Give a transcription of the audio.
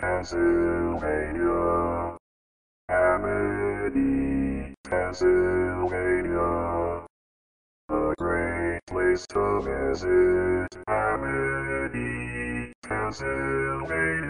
Pennsylvania. Amity, Pennsylvania. A great place to visit. Amity, Pennsylvania.